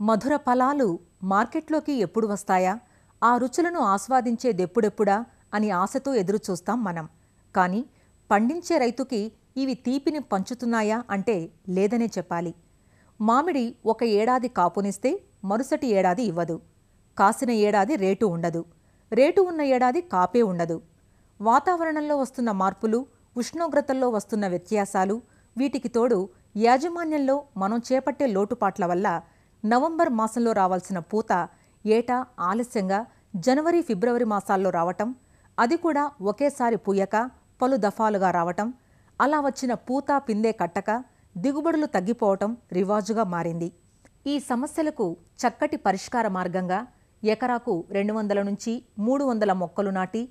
మధుర ఫలాలు మార్కెట్లోకి ఎప్పుడు వస్తాయా? ఆ రుచులను ఆస్వాదించేదెప్పుడెప్పుడా? అని ఆశతో ఎదురుచూస్తాం మనం. కానీ పండించే రైతుకి ఇవి తీపిని పంచుతున్నాయా అంటే లేదనే చెప్పాలి. మామిడి ఒక ఏడాది కాపునిస్తే మరుసటి ఏడాది ఇవ్వదు. కాసిన ఏడాది రేటు ఉండదు. రేటు ఉన్న ఏడాది కాపే ఉండదు. వాతావరణంలో వస్తున్న మార్పులు ఉష్ణోగ్రతల్లో వస్తున్న వ్యత్యాసాలు వీటికి తోడు యాజమాన్యంలో మనం చేపట్టే లోటుపాట్ల వల్ల నవంబర్ మాసంలో రావాల్సిన పూత ఏటా ఆలస్యంగా జనవరి ఫిబ్రవరి మాసాల్లో రావటం అది కూడా ఒకేసారి పూయక పలు దఫాలుగా రావటం అలా వచ్చిన పూత పిందే కట్టక దిగుబడులు తగ్గిపోవటం రివాజుగా మారింది. ఈ సమస్యలకు చక్కటి పరిష్కార మార్గంగా ఎకరాకు రెండు వందల నుంచి మూడు వందల మొక్కలు నాటి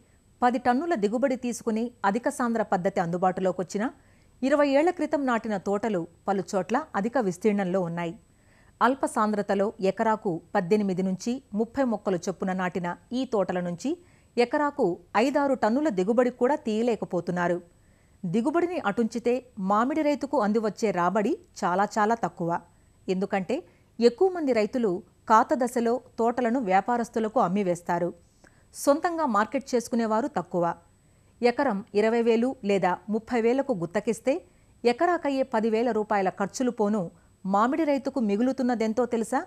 పది టన్నుల దిగుబడి తీసుకుని అధిక సాంద్ర పద్ధతి అందుబాటులోకొచ్చిన ఇరవై ఏళ్ళ క్రితం నాటిన తోటలు పలుచోట్ల అధిక విస్తీర్ణంలో ఉన్నాయి. అల్ప సాంద్రతలో ఎకరాకు పద్దెనిమిది నుంచి ముప్పై మొక్కలు చొప్పున నాటిన ఈ తోటల నుంచి ఎకరాకు ఐదారు టన్నుల దిగుబడి కూడా తీయలేకపోతున్నారు. దిగుబడిని అటుంచితే మామిడి రైతుకు అందివచ్చే రాబడి చాలా చాలా తక్కువ. ఎందుకంటే ఎక్కువ మంది రైతులు కాత దశలో తోటలను వ్యాపారస్తులకు అమ్మివేస్తారు. సొంతంగా మార్కెట్ చేసుకునేవారు తక్కువ. ఎకరం ఇరవై వేలు లేదా ముప్పై వేలకు గుత్తకిస్తే ఎకరాకయ్యే పదివేల రూపాయల ఖర్చులు పోను మామిడి రైతుకు మిగులుతున్నదెంతో తెలుసా?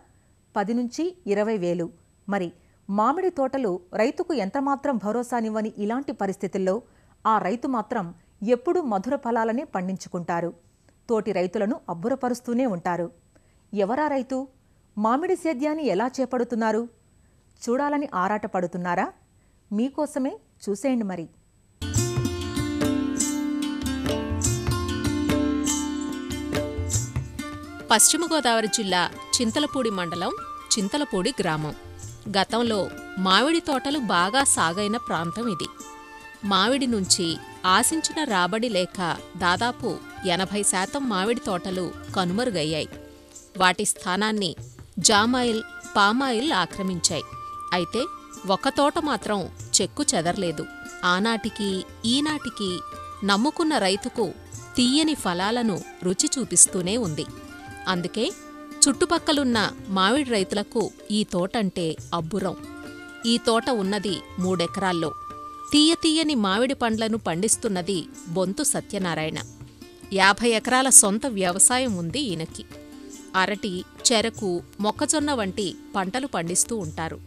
పది నుంచి ఇరవై వేలు. మరి మామిడి తోటలు రైతుకు ఎంతమాత్రం భరోసానివ్వని ఇలాంటి పరిస్థితుల్లో ఆ రైతు మాత్రం ఎప్పుడూ మధుర ఫలాలనే పండించుకుంటారు. తోటి రైతులను అబ్బురపరుస్తూనే ఉంటారు. ఎవరా రైతు? మామిడి సేద్యాన్ని ఎలా చేపడుతున్నారు? చూడాలని ఆరాటపడుతున్నారా? మీకోసమే చూసేయండి మరి. పశ్చిమ గోదావరి జిల్లా చింతలపూడి మండలం చింతలపూడి గ్రామం. గతంలో మామిడి తోటలు బాగా సాగైన ప్రాంతం ఇది. మామిడి నుంచి ఆశించిన రాబడి లేక దాదాపు ఎనభై శాతం మామిడి తోటలు కనుమరుగయ్యాయి. వాటి స్థానాన్ని జామాయిల్ పామాయిల్ ఆక్రమించాయి. అయితే ఒక తోట మాత్రం చెక్కు చెదరలేదు. ఆనాటికి ఈనాటికి నమ్ముకున్న రైతుకు తీయని ఫలాలను రుచి చూపిస్తూనే ఉంది. అందుకే చుట్టుపక్కలున్న మామిడి రైతులకు ఈ తోటంటే అబ్బురం. ఈ తోట ఉన్నది మూడెకరాల్లో. తీయ తీయని మామిడి పండ్లను పండిస్తున్నది బొంతు సత్యనారాయణ. యాభై ఎకరాల సొంత వ్యవసాయం ఉంది ఈయనకి. అరటి చెరకు మొక్కజొన్న వంటి పంటలు పండిస్తూ ఉంటారు.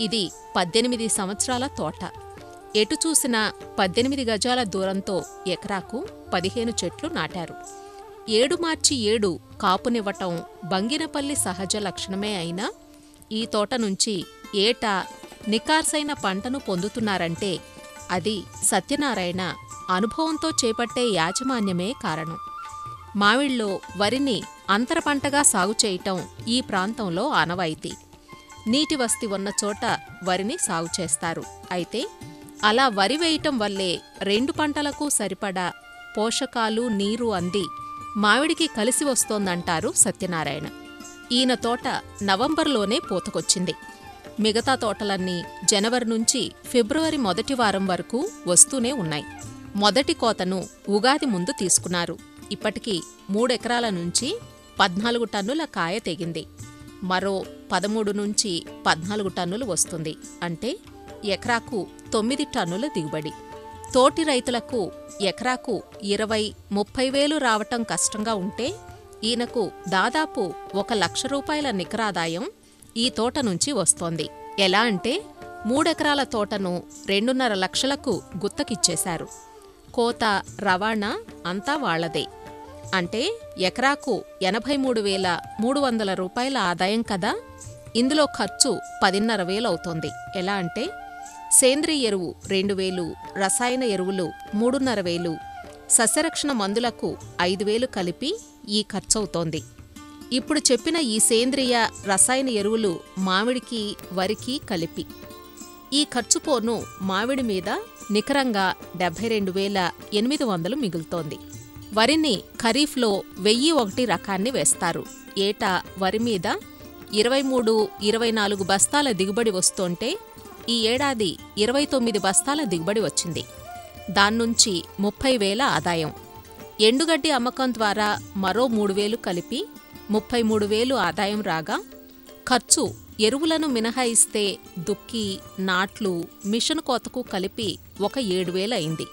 ఇది పద్దెనిమిది సంవత్సరాల తోట. ఎటు చూసినా పద్దెనిమిది గజాల దూరంతో ఎకరాకు పదిహేను చెట్లు నాటారు. ఏడు మార్చి ఏడు కాపునివ్వటం బంగినపల్లి సహజ లక్షణమే అయినా ఈ తోట నుంచి ఏటా నికార్సైన పంటను పొందుతున్నారంటే అది సత్యనారాయణ అనుభవంతో చేపట్టే యాజమాన్యమే కారణం. మామిళ్ళలో వరిని అంతర పంటగా సాగు చేయటం ఈ ప్రాంతంలో ఆనవాయితీ. నీటి వస్తి ఉన్న చోట వరిని సాగు చేస్తారు. అయితే అలా వరి వేయటం వల్లే రెండు పంటలకు సరిపడా పోషకాలు నీరు అంది మామిడికి కలిసి వస్తోందంటారు సత్యనారాయణ. ఈయన తోట నవంబర్లోనే పూతకొచ్చింది. మిగతా తోటలన్నీ జనవరి నుంచి ఫిబ్రవరి మొదటి వారం వరకు వస్తూనే ఉన్నాయి. మొదటి కోతను ఉగాది ముందు తీసుకున్నారు. ఇప్పటికీ మూడెకరాల నుంచి పద్నాలుగు టన్నుల కాయ తెగింది. మరో పదమూడు నుంచి పద్నాలుగు టన్నులు వస్తుంది. అంటే ఎకరాకు తొమ్మిది టన్నుల దిగుబడి. తోటి రైతులకు ఎకరాకు ఇరవై ముప్పై వేలు రావటం కష్టంగా ఉంటే ఈయనకు దాదాపు ఒక లక్ష రూపాయల నికరాదాయం ఈ తోట నుంచి వస్తోంది. ఎలా అంటే మూడెకరాల తోటను రెండున్నర లక్షలకు గుత్తకిచ్చేశారు. కోత రవాణా అంతా వాళ్ళదే అంటే ఎకరాకు ఎనభై మూడు వేల మూడు వందల రూపాయల ఆదాయం కదా? ఇందులో ఖర్చు పదిన్నర వేలవుతోంది ఎలా అంటే సేంద్రియ ఎరువు రెండు వేలు రసాయన ఎరువులు మూడున్నర వేలు సస్యరక్షణ మందులకు ఐదు వేలు కలిపి ఈ ఖర్చవుతోంది. ఇప్పుడు చెప్పిన ఈ సేంద్రియ రసాయన ఎరువులు మామిడికి వరికి కలిపి. ఈ ఖర్చు పోను మామిడి మీద నికరంగా డెబ్బై రెండు వేల ఎనిమిది వందలు మిగులుతోంది. వరిని ఖరీఫ్లో వెయ్యి ఒకటి రకాన్ని వేస్తారు. ఏటా వరి మీద ఇరవై మూడు ఇరవై నాలుగు బస్తాల దిగుబడి వస్తుంటే ఈ ఏడాది ఇరవై తొమ్మిది బస్తాల దిగుబడి వచ్చింది. దాన్నుంచి ముప్పై వేల ఆదాయం. ఎండుగడ్డి అమ్మకం ద్వారా మరో మూడు వేలు కలిపి ముప్పై మూడు వేలు ఆదాయం రాగా ఖర్చు ఎరువులను మినహాయిస్తే దుక్కి నాట్లు మిషన్ కోతకు కలిపి ఒక ఏడు వేలయింది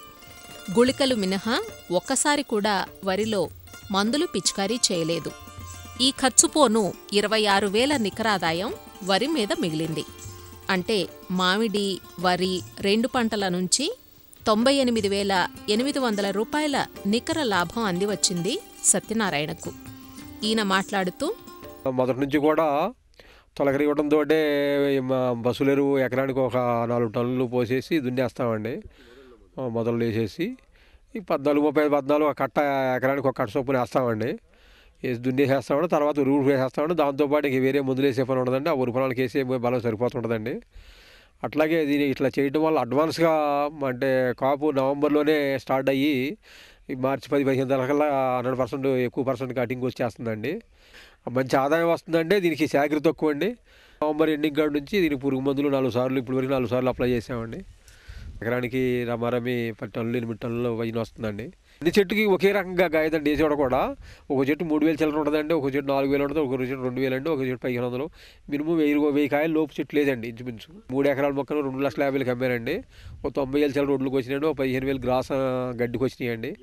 గుళికలు మినహా ఒక్కసారి కూడా వరిలో మందులు పిచికారీ చేయలేదు. ఈ ఖర్చు పోను ఇరవై ఆరు వేల నికరాదాయం వరి మీద మిగిలింది. అంటే మామిడి వరి రెండు పంటల నుంచి తొంభై ఎనిమిది వేల ఎనిమిది వందల రూపాయల నికర లాభం అందివచ్చింది సత్యనారాయణకు. ఈయన మాట్లాడుతూ మొదటి నుంచి కూడా తొలకరి ఇవ్వడంతో బస్సులు ఎరువు ఎకరానికి ఒక నాలుగు టన్నులు పోసేసి దున్నేస్తామండి. మొదలు వేసేసి ఈ పద్నాలుగు ముప్పై పద్నాలుగు ఒక కట్ట ఎకరానికి ఒక కట్ట చొప్పున వేస్తామండి. దున్నేసేస్తా దున్నేసేస్తామండి తర్వాత రూట్ వేసేస్తామండి దాంతోపాటు ఇంక వేరే మందులు వేసే పని ఉండదండి. ఆ ఉరు పొలానికి వేసే బలం సరిపోతుండదండి అట్లాగే దీన్ని ఇట్లా చేయడం వల్ల అడ్వాన్స్గా అంటే కాపు నవంబర్లోనే స్టార్ట్ అయ్యి మార్చి పది పదిహేను దానికల్లా హండ్రెడ్ పర్సెంట్ ఎక్కువ పర్సెంట్ కటింగ్ వచ్చేస్తుందండి. మంచి ఆదాయం వస్తుందండి దీనికి శాఖరి తక్కువ అండి. నవంబర్ ఎండింగ్ కాడ నుంచి దీనికి పురుగు మందులు నాలుగు సార్లు ఇప్పుడు వరకు నాలుగు సార్లు అప్లై చేసామండి. ఎకరానికి రమారమి పది టన్నులు ఎనిమిది టన్నులు వైన్ వస్తుందండి. అన్ని చెట్టుకి ఒకే రకంగా గాయదండి వేసేవాడు కూడా. ఒక చెట్టు మూడు వేలు చిల్లర ఉంటుందండి ఒక చెట్టు నాలుగు వేలు ఉంటుంది ఒక చెట్టు రెండు వేలు అండి ఒక చెట్టు పదిహేను వందలు. మినిమం వెయ్యి వెయ్యి కాయలు లోపు చెట్టు లేదండి ఇంచుమించు. మూడు ఎకరాల మొక్కలు రెండు లక్షల యాభై వేలకు అమ్మారండి. ఒక తొంభై వేలు చిల్లర రోడ్లకు వచ్చినాయండి ఒక పదిహేను వేలు గ్రాస గడ్డికి వచ్చినాయండి.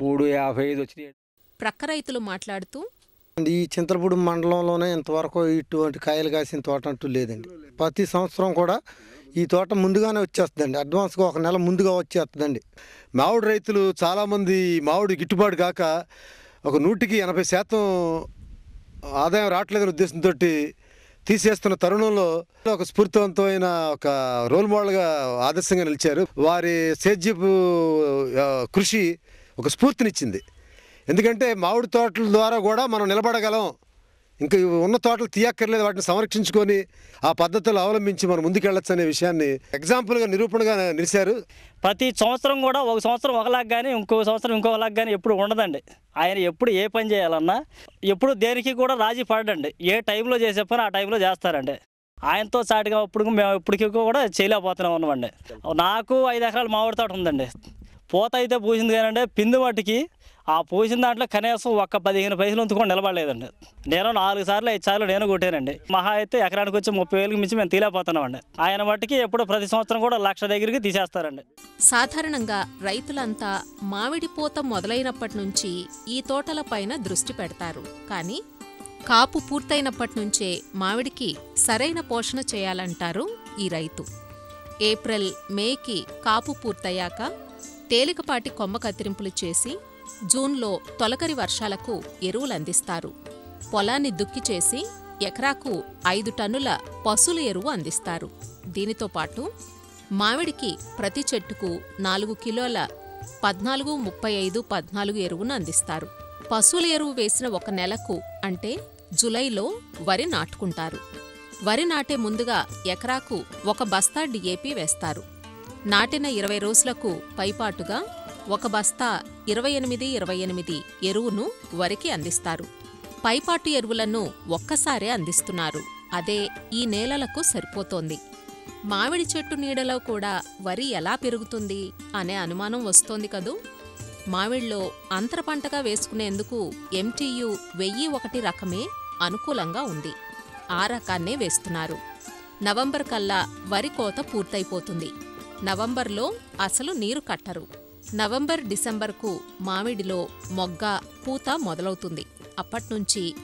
మూడు యాభై ఐదు వచ్చినాయండి. ప్రక్క రైతులు మాట్లాడుతూ ఈ చింతలపూడి మండలంలోనే ఇంతవరకు ఇటువంటి కాయలు కాసిన తోట అంటూ లేదండి. ప్రతి సంవత్సరం కూడా ఈ తోట ముందుగానే వచ్చేస్తుందండి. అడ్వాన్స్గా ఒక నెల ముందుగా వచ్చేస్తుందండి. మామిడి రైతులు చాలామంది మామిడి గిట్టుబాటు కాక ఒక నూటికి ఎనభై శాతం ఆదాయం రావట్లేదనే ఉద్దేశంతో తీసేస్తున్న తరుణంలో ఒక స్ఫూర్తివంతమైన ఒక రోల్ మోడల్గా ఆదర్శంగా నిలిచారు. వారి సేద్యపు కృషి ఒక స్ఫూర్తినిచ్చింది. ఎందుకంటే మామిడి తోటల ద్వారా కూడా మనం నిలబడగలం. ఇంకా ఉన్న తోటలు తీయక్కర్లేదు వాటిని సంరక్షించుకొని ఆ పద్ధతులు అవలంబించి మనం ముందుకెళ్ళచ్చు అనే విషయాన్ని ఎగ్జాంపుల్గా నిరూపణగా నిలిచారు ప్రతి సంవత్సరం కూడా ఒక సంవత్సరం ఒకలాగా కానీ ఇంకో సంవత్సరం ఇంకోలాగా కానీ ఎప్పుడు ఉండదండి. ఆయన ఎప్పుడు ఏ పని చేయాలన్నా ఎప్పుడు దేనికి కూడా రాజీ పడడండి. ఏ టైంలో చేసే పని ఆ టైంలో చేస్తారండి. ఆయనతో సాటిగా ఇప్పుడు మేము ఇప్పటికీ కూడా చేయలేకపోతున్నాం ఉన్నామండి నాకు ఐదు ఎకరాల మామిడి తోట ఉందండి. పూత అయితే పూసింది కానండి పిందు మట్టికి ఆ పూసిన దాంట్లో కనీసం ఒక్క పదిహేను పైసలు ఉంచుకొని నిలబడలేదండి. నేను నాలుగు సార్లు ఐదు సార్లు నేను కొట్టానండి. మహా అయితే ఎకరానికి వచ్చి ముప్పై వేలకు మించి మేము తీలేకపోతున్నామండి ఆయన మట్టికి ఎప్పుడు ప్రతి సంవత్సరం కూడా లక్ష దగ్గరికి తీసేస్తారండి. సాధారణంగా రైతులంతా మామిడి పూత మొదలైనప్పటి నుంచి ఈ తోటల పైన దృష్టి పెడతారు. కానీ కాపు పూర్తయినప్పటి నుంచే మామిడికి సరైన పోషణ చేయాలంటారు ఈ రైతు. ఏప్రిల్ మేకి కాపు పూర్తయ్యాక తేలికపాటి కొమ్మ కత్తిరింపులు చేసి జూన్లో తొలకరి వర్షాలకు ఎరువులందిస్తారు. పొలాన్ని దుక్కి చేసి ఎకరాకు ఐదు టన్నుల పశువుల ఎరువు అందిస్తారు. దీనితో పాటు మామిడికి ప్రతి చెట్టుకు నాలుగు కిలోల పద్నాలుగు ముప్పై ఐదు పద్నాలుగు ఎరువును అందిస్తారు. పశువుల ఎరువు వేసిన ఒక నెలకు అంటే జులైలో వరి నాటుకుంటారు. వరి నాటే ముందుగా ఎకరాకు ఒక బస్తా డిఏపి వేస్తారు. నాటిన ఇరవై రోజులకు పైపాటుగా ఒక బస్తా ఇరవై ఎనిమిది ఇరవై ఎనిమిది ఎరువును వరికి అందిస్తారు. పైపాటు ఎరువులను ఒక్కసారే అందిస్తున్నారు. అదే ఈ నేలలకు సరిపోతోంది. మామిడి చెట్టు నీడలో కూడా వరి ఎలా పెరుగుతుంది అనే అనుమానం వస్తోంది కదూ? మామిడిలో అంతర పంటగా వేసుకునేందుకు ఎంటీయు వెయ్యి ఒకటి రకమే అనుకూలంగా ఉంది. ఆ రకాన్నే వేస్తున్నారు. నవంబర్ కల్లా వరి కోత పూర్తయిపోతుంది. నవంబర్లో అసలు నీరు కట్టరు. నవంబర్ డిసెంబర్కు మామిడిలో మొగ్గ పూత మొదలవుతుంది. అప్పట్నుంచి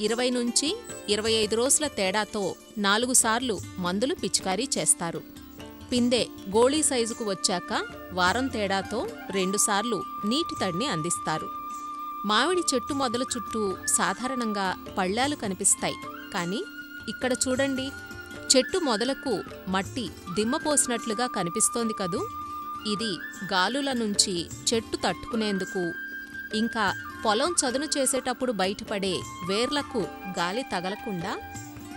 ఇరవై నుంచి ఇరవై ఐదు రోజుల తేడాతో నాలుగు సార్లు మందులు పిచికారీ చేస్తారు. పిందె గోళీ సైజుకు వచ్చాక వారం తేడాతో రెండుసార్లు నీటి తడిని అందిస్తారు. మామిడి చెట్టు మొదల చుట్టూ సాధారణంగా పళ్ళాలు కనిపిస్తాయి. కానీ ఇక్కడ చూడండి చెట్టు మొదలకు మట్టి దిమ్మపోసినట్లుగా కనిపిస్తోంది కదూ? ఇది గాలుల నుంచి చెట్టు తట్టుకునేందుకు. ఇంకా పొలం చదును చేసేటప్పుడు బయటపడే వేర్లకు గాలి తగలకుండా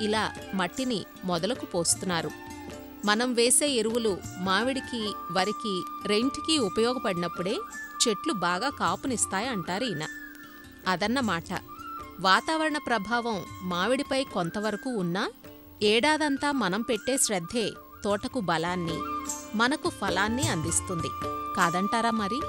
ఇలా మట్టిని మొదలకు పోస్తున్నారు. మనం వేసే ఎరువులు మామిడికి వరికి రెంటికి ఉపయోగపడినప్పుడే చెట్లు బాగా కాపునిస్తాయి అంటారు ఈయన. అదన్నమాట. వాతావరణ ప్రభావం మామిడిపై కొంతవరకు ఉన్నా ఏడాదంతా మనం పెట్టే శ్రద్ధే తోటకు బలాన్ని మనకు ఫలాన్ని అందిస్తుంది. కాదంటారా మరి?